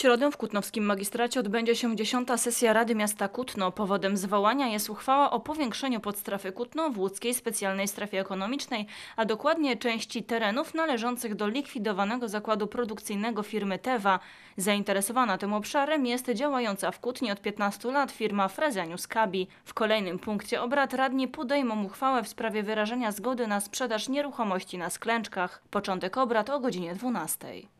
środę w Kutnowskim Magistracie odbędzie się dziesiąta sesja Rady Miasta Kutno. Powodem zwołania jest uchwała o powiększeniu podstrefy Kutno w łódzkiej specjalnej strefie ekonomicznej, a dokładnie części terenów należących do likwidowanego zakładu produkcyjnego firmy Tewa. Zainteresowana tym obszarem jest działająca w Kutnie od 15 lat firma Frezenius Kabi. W kolejnym punkcie obrad radni podejmą uchwałę w sprawie wyrażenia zgody na sprzedaż nieruchomości na Sklęczkach. Początek obrad o godzinie 12.